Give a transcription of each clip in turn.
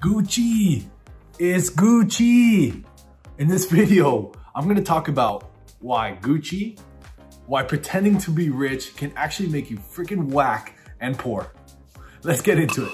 Gucci is Gucci. In this video, I'm gonna talk about why Gucci, why pretending to be rich can actually make you freaking whack and poor. Let's get into it.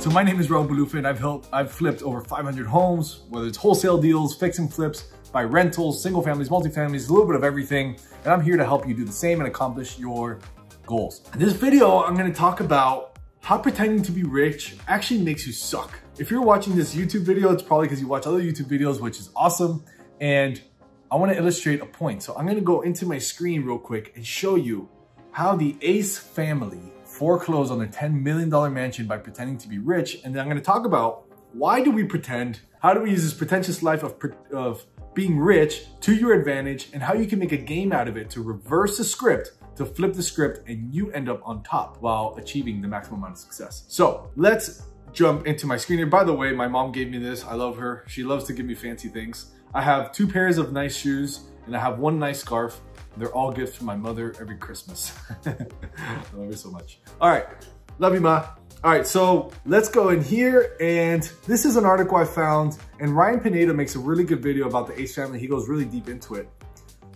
So my name is Raul Bolufe and I've helped, I've flipped over 500 homes, whether it's wholesale deals, fix and flips, buy rentals, single families, multifamilies, a little bit of everything. And I'm here to help you do the same and accomplish your goals. In this video, I'm gonna talk about how pretending to be rich actually makes you suck. If you're watching this YouTube video, it's probably because you watch other YouTube videos, which is awesome. And I wanna illustrate a point. So I'm gonna go into my screen real quick and show you how the Ace family foreclosed on their $10 million mansion by pretending to be rich. And then I'm gonna talk about why do we pretend? How do we use this pretentious life of, of being rich to your advantage and how you can make a game out of it to reverse the script to flip the script and you end up on top while achieving the maximum amount of success. So let's jump into my screen here. By the way, my mom gave me this. I love her. She loves to give me fancy things. I have two pairs of nice shoes and I have one nice scarf. They're all gifts from my mother every Christmas. I love her so much. All right, love you, Ma. All right, so let's go in here. And this is an article I found and Ryan Pineda makes a really good video about the Ace family. He goes really deep into it.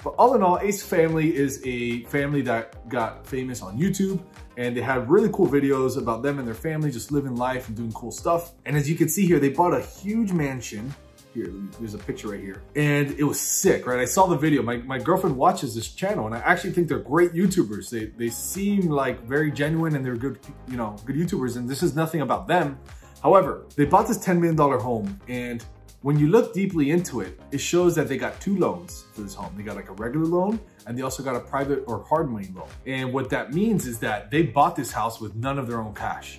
But all in all, Ace Family is a family that got famous on YouTube and they have really cool videos about them and their family just living life and doing cool stuff. And as you can see here, they bought a huge mansion. Here, there's a picture right here. And it was sick, right? I saw the video. My, my girlfriend watches this channel and I actually think they're great YouTubers. They, they seem like very genuine and they're good, you know, good YouTubers. And this is nothing about them. However, they bought this $10 million home and when you look deeply into it, it shows that they got two loans for this home. They got like a regular loan and they also got a private or hard money loan. And what that means is that they bought this house with none of their own cash,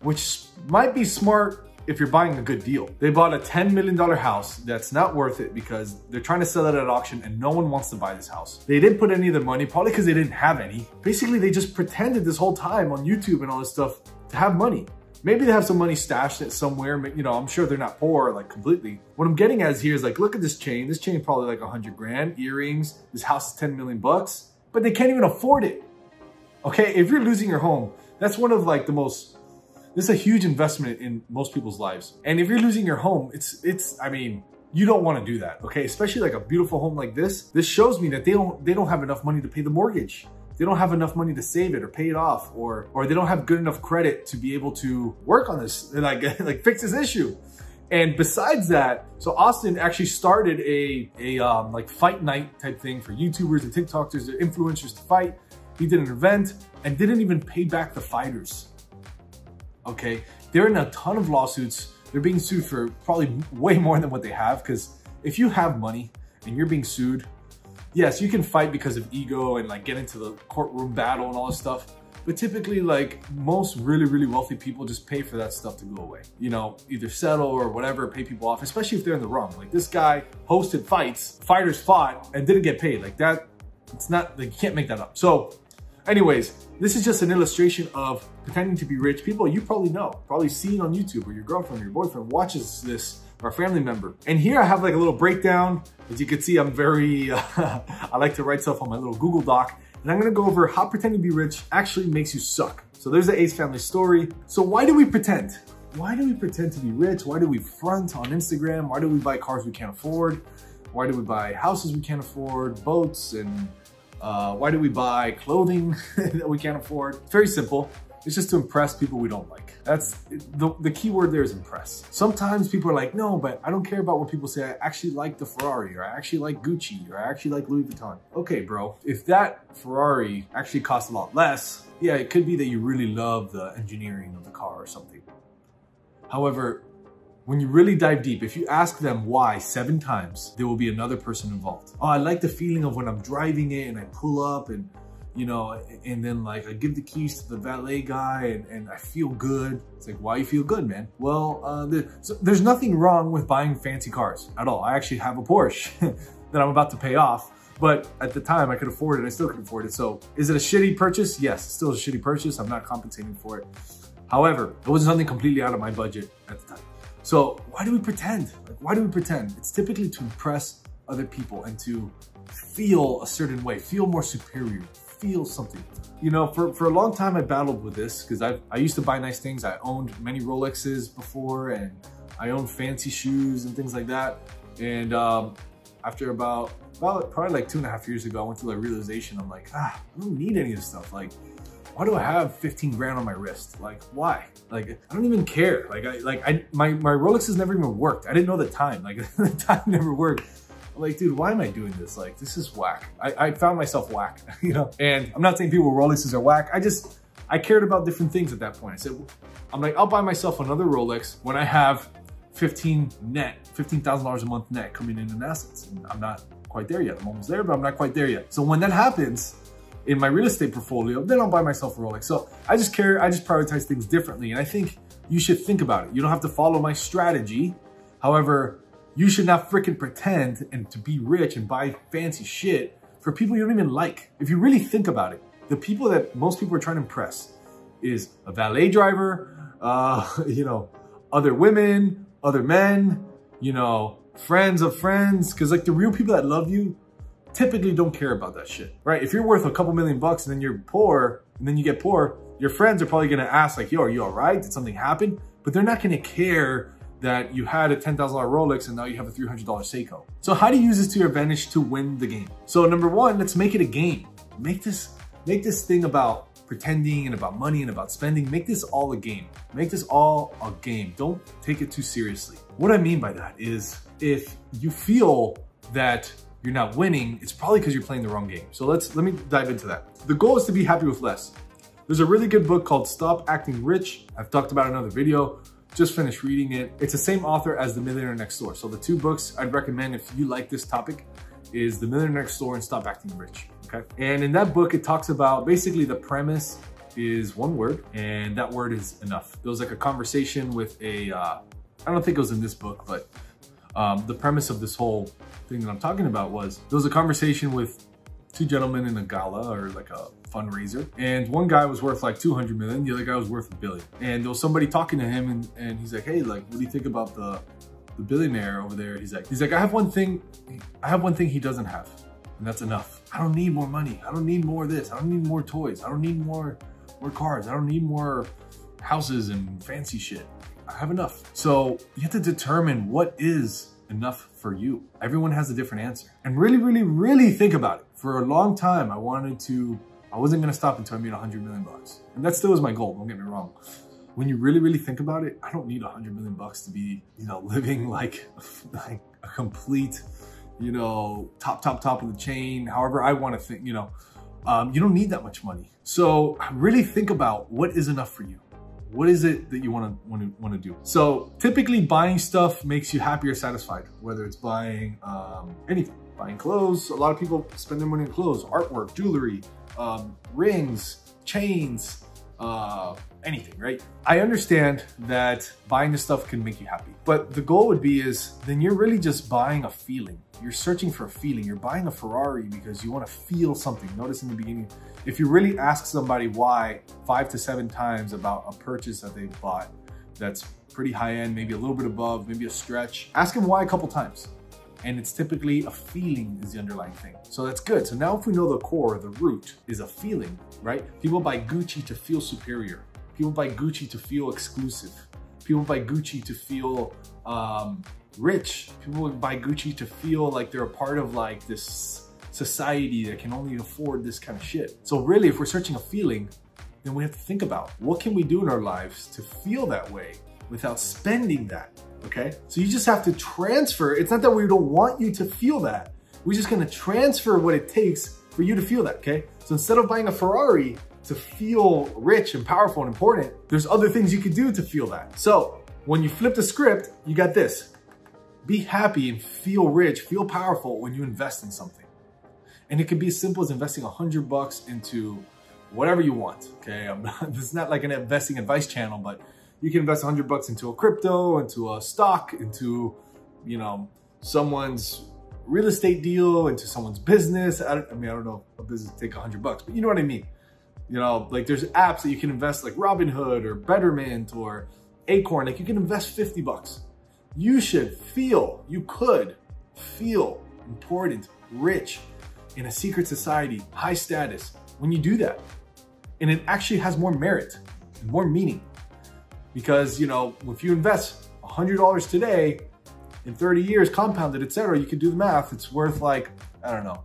which might be smart if you're buying a good deal. They bought a $10 million house that's not worth it because they're trying to sell it at auction and no one wants to buy this house. They didn't put any of their money, probably because they didn't have any. Basically, they just pretended this whole time on YouTube and all this stuff to have money. Maybe they have some money stashed at somewhere. You know, I'm sure they're not poor like completely. What I'm getting at here is like, look at this chain. This chain probably like a hundred grand, earrings. This house is 10 million bucks, but they can't even afford it. Okay, if you're losing your home, that's one of like the most, this is a huge investment in most people's lives. And if you're losing your home, it's, it's, I mean, you don't want to do that, okay? Especially like a beautiful home like this. This shows me that they don't, they don't have enough money to pay the mortgage they don't have enough money to save it or pay it off or or they don't have good enough credit to be able to work on this like like fix this issue. And besides that so austin actually started a a um, like fight night type thing for youtubers and tiktokers and influencers to fight. He did an event and didn't even pay back the fighters. Okay? They're in a ton of lawsuits. They're being sued for probably way more than what they have because if you have money and you're being sued yes, you can fight because of ego and like get into the courtroom battle and all this stuff. But typically, like most really, really wealthy people just pay for that stuff to go away. You know, either settle or whatever, pay people off, especially if they're in the wrong. Like this guy hosted fights, fighters fought and didn't get paid. Like that, it's not, like you can't make that up. So anyways, this is just an illustration of pretending to be rich. People you probably know, probably seen on YouTube or your girlfriend or your boyfriend watches this or family member. And here I have like a little breakdown. As you can see, I'm very, uh, I like to write stuff on my little Google Doc. And I'm gonna go over how pretending to be rich actually makes you suck. So there's the Ace family story. So why do we pretend? Why do we pretend to be rich? Why do we front on Instagram? Why do we buy cars we can't afford? Why do we buy houses we can't afford, boats, and uh, why do we buy clothing that we can't afford? very simple. It's just to impress people we don't like. That's the, the key word there is impress. Sometimes people are like, no, but I don't care about what people say. I actually like the Ferrari or I actually like Gucci or I actually like Louis Vuitton. Okay, bro, if that Ferrari actually costs a lot less, yeah, it could be that you really love the engineering of the car or something. However, when you really dive deep, if you ask them why seven times, there will be another person involved. Oh, I like the feeling of when I'm driving it and I pull up and you know, and then like I give the keys to the valet guy and, and I feel good. It's like, why you feel good, man? Well, uh, the, so there's nothing wrong with buying fancy cars at all. I actually have a Porsche that I'm about to pay off. But at the time I could afford it, I still could afford it. So is it a shitty purchase? Yes, it's still a shitty purchase. I'm not compensating for it. However, it was something completely out of my budget at the time. So why do we pretend? Like, why do we pretend? It's typically to impress other people and to feel a certain way, feel more superior, feel something. You know, for, for a long time I battled with this because I I used to buy nice things. I owned many Rolexes before and I owned fancy shoes and things like that. And um, after about, about probably like two and a half years ago, I went through a realization. I'm like, ah, I don't need any of this stuff. Like, why do I have 15 grand on my wrist? Like, why? Like, I don't even care. Like, I, like, I, my, my Rolex has never even worked. I didn't know the time. Like, the time never worked. I'm like, dude, why am I doing this? Like, this is whack. I, I found myself whack, you know? And I'm not saying people with Rolexes are whack. I just, I cared about different things at that point. I said, I'm like, I'll buy myself another Rolex when I have 15 net, $15,000 a month net coming in in assets. And I'm not quite there yet. I'm almost there, but I'm not quite there yet. So when that happens in my real estate portfolio, then I'll buy myself a Rolex. So I just care, I just prioritize things differently. And I think you should think about it. You don't have to follow my strategy. However, you should not freaking pretend and to be rich and buy fancy shit for people you don't even like. If you really think about it, the people that most people are trying to impress is a valet driver, uh, you know, other women, other men, you know, friends of friends. Cause like the real people that love you typically don't care about that shit, right? If you're worth a couple million bucks and then you're poor and then you get poor, your friends are probably gonna ask like, yo, are you all right? Did something happen? But they're not gonna care that you had a $10,000 Rolex and now you have a $300 Seiko. So how do you use this to your advantage to win the game? So number one, let's make it a game. Make this, make this thing about pretending and about money and about spending. Make this all a game. Make this all a game. Don't take it too seriously. What I mean by that is if you feel that you're not winning, it's probably because you're playing the wrong game. So let's let me dive into that. The goal is to be happy with less. There's a really good book called Stop Acting Rich. I've talked about another video. Just finished reading it. It's the same author as The Millionaire Next Door. So the two books I'd recommend if you like this topic is The Millionaire Next Door and Stop Acting Rich okay? And in that book, it talks about basically the premise is one word, and that word is enough. There was like a conversation with a, uh, I don't think it was in this book, but um, the premise of this whole thing that I'm talking about was there was a conversation with two gentlemen in a gala or like a fundraiser and one guy was worth like 200 million the other guy was worth a billion and there was somebody talking to him and, and he's like hey like what do you think about the the billionaire over there he's like he's like i have one thing i have one thing he doesn't have and that's enough. I don't need more money. I don't need more of this. I don't need more toys. I don't need more, more cars. I don't need more houses and fancy shit. I have enough. So you have to determine what is enough for you. Everyone has a different answer. And really, really, really think about it. For a long time, I wanted to, I wasn't gonna stop until I made 100 million bucks. And that still is my goal, don't get me wrong. When you really, really think about it, I don't need 100 million bucks to be, you know, living like, like a complete you know, top, top, top of the chain, however I want to think, you know, um, you don't need that much money. So really think about what is enough for you. What is it that you want to want to want to do? So typically buying stuff makes you happy or satisfied, whether it's buying um, anything, buying clothes. A lot of people spend their money on clothes, artwork, jewelry, um, rings, chains, uh, anything, right? I understand that buying this stuff can make you happy, but the goal would be is then you're really just buying a feeling. You're searching for a feeling. You're buying a Ferrari because you want to feel something. Notice in the beginning, if you really ask somebody why five to seven times about a purchase that they bought that's pretty high end, maybe a little bit above, maybe a stretch, ask them why a couple times and it's typically a feeling is the underlying thing. So that's good. So now if we know the core, the root is a feeling, right? People buy Gucci to feel superior. People buy Gucci to feel exclusive. People buy Gucci to feel um, rich. People buy Gucci to feel like they're a part of like this society that can only afford this kind of shit. So really, if we're searching a feeling, then we have to think about what can we do in our lives to feel that way without spending that, okay? So you just have to transfer. It's not that we don't want you to feel that. We're just gonna transfer what it takes for you to feel that, okay? So instead of buying a Ferrari, to feel rich and powerful and important, there's other things you could do to feel that. So when you flip the script, you got this. Be happy and feel rich, feel powerful when you invest in something. And it could be as simple as investing a hundred bucks into whatever you want. Okay, not, this is not like an investing advice channel, but you can invest a hundred bucks into a crypto, into a stock, into, you know, someone's real estate deal, into someone's business. I, I mean, I don't know a business take a hundred bucks, but you know what I mean. You know, like there's apps that you can invest like Robinhood or Betterment or Acorn, like you can invest 50 bucks. You should feel, you could feel important, rich, in a secret society, high status, when you do that. And it actually has more merit and more meaning. Because, you know, if you invest $100 today, in 30 years, compounded, etc., you can do the math. It's worth like, I don't know,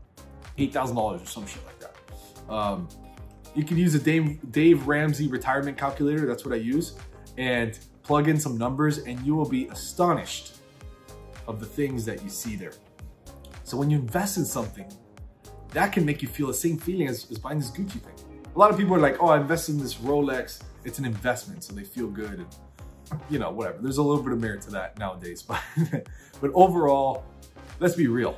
$8,000 or some shit like that. Um, you can use a Dave, Dave Ramsey retirement calculator. That's what I use. And plug in some numbers and you will be astonished of the things that you see there. So when you invest in something, that can make you feel the same feeling as, as buying this Gucci thing. A lot of people are like, oh, I invested in this Rolex. It's an investment, so they feel good. And, you know, whatever. There's a little bit of merit to that nowadays. But, but overall, let's be real.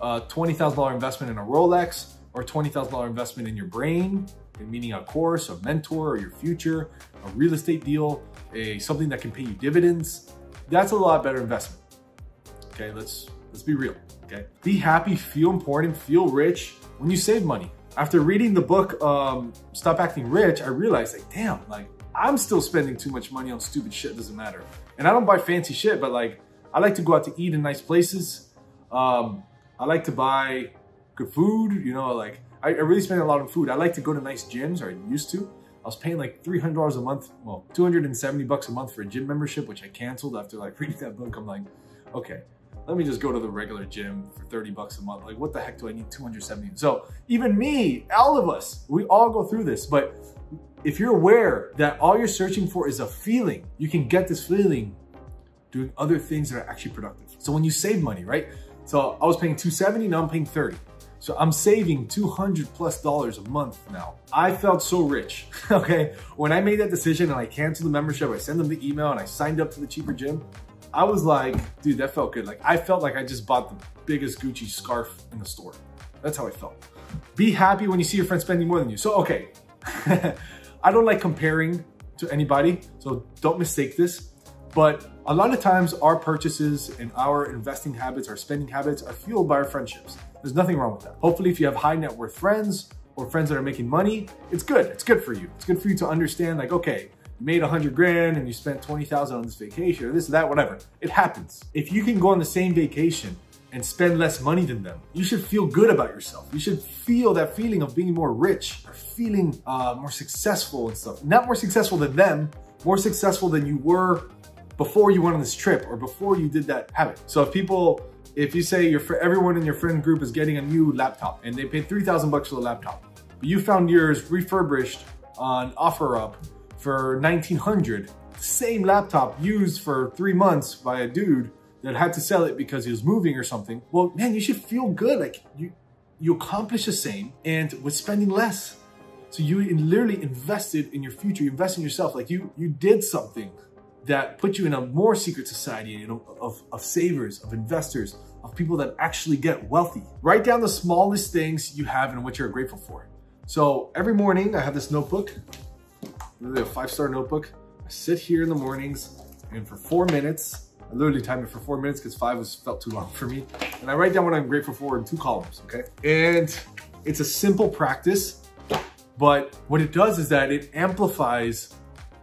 Uh, $20,000 investment in a Rolex or $20,000 investment in your brain, meaning a course, a mentor, or your future, a real estate deal, a something that can pay you dividends, that's a lot better investment. Okay, let's let's be real. Okay, be happy, feel important, feel rich when you save money. After reading the book um, Stop Acting Rich, I realized like, damn, like I'm still spending too much money on stupid shit. Doesn't matter. And I don't buy fancy shit, but like I like to go out to eat in nice places. Um, I like to buy good food. You know, like I, I really spend a lot on food. I like to go to nice gyms, or I used to. I was paying like $300 a month, well, 270 bucks a month for a gym membership, which I canceled after like reading that book. I'm like, okay, let me just go to the regular gym for 30 bucks a month. Like, what the heck do I need 270? So even me, all of us, we all go through this. But if you're aware that all you're searching for is a feeling, you can get this feeling doing other things that are actually productive. So when you save money, right? So I was paying 270, now I'm paying 30. So I'm saving 200 plus dollars a month now. I felt so rich, okay? When I made that decision and I canceled the membership, I sent them the email and I signed up to the cheaper gym, I was like, dude, that felt good. Like I felt like I just bought the biggest Gucci scarf in the store. That's how I felt. Be happy when you see your friend spending more than you. So, okay, I don't like comparing to anybody, so don't mistake this. But a lot of times our purchases and our investing habits, our spending habits are fueled by our friendships. There's nothing wrong with that. Hopefully if you have high net worth friends or friends that are making money, it's good. It's good for you. It's good for you to understand like, okay, you made a hundred grand and you spent 20,000 on this vacation or this, that, whatever. It happens. If you can go on the same vacation and spend less money than them, you should feel good about yourself. You should feel that feeling of being more rich or feeling uh, more successful and stuff. Not more successful than them, more successful than you were before you went on this trip or before you did that habit. So if people, if you say your everyone in your friend group is getting a new laptop and they paid 3,000 bucks for the laptop, but you found yours refurbished on OfferUp for 1900 same laptop used for three months by a dude that had to sell it because he was moving or something. Well, man, you should feel good. Like you, you accomplish the same and with spending less. So you literally invested in your future, you invest in yourself. Like you, you did something that put you in a more secret society you know, of, of savers, of investors, of people that actually get wealthy. Write down the smallest things you have and what you're grateful for. So every morning I have this notebook, really a five-star notebook. I sit here in the mornings and for four minutes, I literally timed it for four minutes because five was felt too long for me. And I write down what I'm grateful for in two columns, okay? And it's a simple practice, but what it does is that it amplifies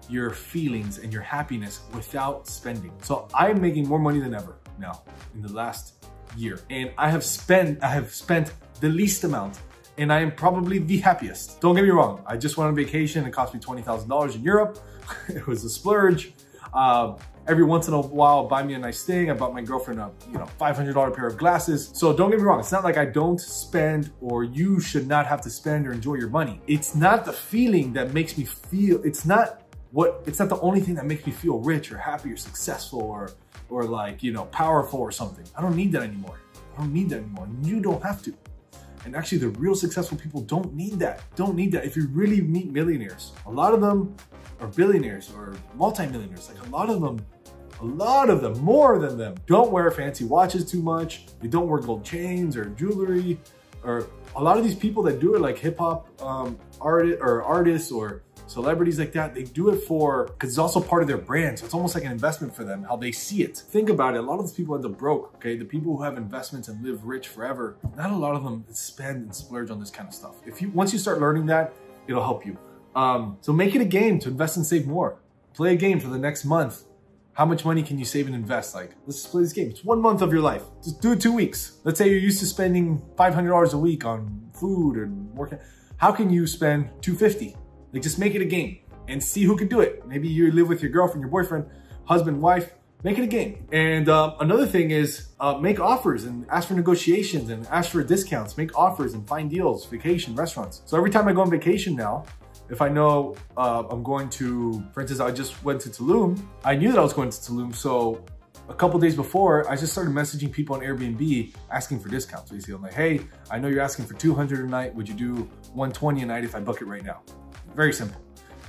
your feelings and your happiness without spending. So I'm making more money than ever now in the last year. And I have spent, I have spent the least amount and I am probably the happiest. Don't get me wrong. I just went on vacation. It cost me $20,000 in Europe. it was a splurge. Uh, every once in a while, buy me a nice thing. I bought my girlfriend a you know $500 pair of glasses. So don't get me wrong. It's not like I don't spend or you should not have to spend or enjoy your money. It's not the feeling that makes me feel, it's not what it's not the only thing that makes me feel rich or happy or successful or or like you know powerful or something. I don't need that anymore. I don't need that anymore. You don't have to. And actually the real successful people don't need that. Don't need that. If you really meet millionaires a lot of them are billionaires or multimillionaires. Like a lot of them a lot of them more than them don't wear fancy watches too much. They don't wear gold chains or jewelry or a lot of these people that do it like hip-hop um, art or artists or celebrities like that, they do it for, because it's also part of their brand. So it's almost like an investment for them, how they see it. Think about it. A lot of these people end up broke, okay? The people who have investments and live rich forever, not a lot of them spend and splurge on this kind of stuff. If you, once you start learning that, it'll help you. Um, so make it a game to invest and save more. Play a game for the next month. How much money can you save and invest? Like, let's just play this game. It's one month of your life. Just do it two weeks. Let's say you're used to spending $500 a week on food and working how can you spend 250? Like just make it a game and see who can do it. Maybe you live with your girlfriend, your boyfriend, husband, wife, make it a game. And uh, another thing is uh, make offers and ask for negotiations and ask for discounts, make offers and find deals, vacation, restaurants. So every time I go on vacation now, if I know uh, I'm going to, for instance, I just went to Tulum, I knew that I was going to Tulum. So a couple days before, I just started messaging people on Airbnb asking for discounts. Basically, I'm like, hey, I know you're asking for 200 a night. Would you do 120 a night if I book it right now? Very simple.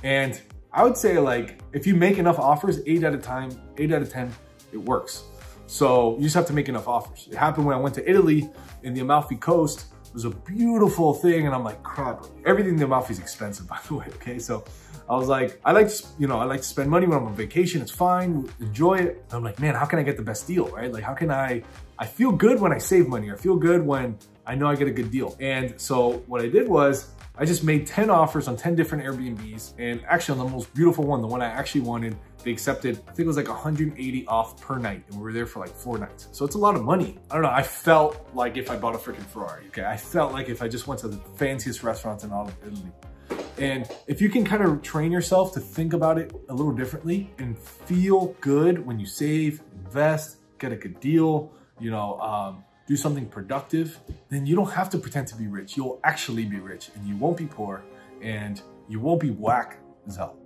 And I would say like, if you make enough offers, eight out of time, eight out of 10, it works. So you just have to make enough offers. It happened when I went to Italy in the Amalfi Coast. It was a beautiful thing. And I'm like, crap, everything in the Amalfi is expensive, by the way. Okay. So I was like, I like to, you know, I like to spend money when I'm on vacation. It's fine, enjoy it. And I'm like, man, how can I get the best deal, right? Like, how can I, I feel good when I save money. I feel good when I know I get a good deal. And so what I did was I just made 10 offers on 10 different Airbnbs. And actually on the most beautiful one, the one I actually wanted, they accepted, I think it was like 180 off per night. And we were there for like four nights. So it's a lot of money. I don't know. I felt like if I bought a freaking Ferrari, okay? I felt like if I just went to the fanciest restaurants in all of Italy. And if you can kind of train yourself to think about it a little differently and feel good when you save, invest, get a good deal, you know, um, do something productive, then you don't have to pretend to be rich. You'll actually be rich and you won't be poor and you won't be whack as hell.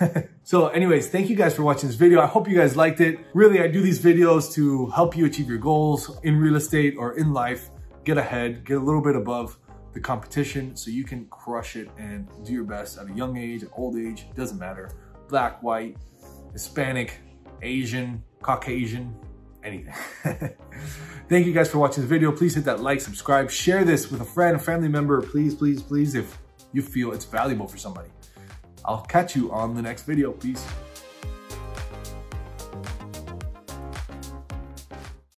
so anyways, thank you guys for watching this video. I hope you guys liked it. Really, I do these videos to help you achieve your goals in real estate or in life, get ahead, get a little bit above the competition so you can crush it and do your best at a young age, old age, doesn't matter. Black, white, Hispanic, Asian, Caucasian, anything. Thank you guys for watching this video. Please hit that like, subscribe, share this with a friend, a family member. Please, please, please, if you feel it's valuable for somebody. I'll catch you on the next video. Peace.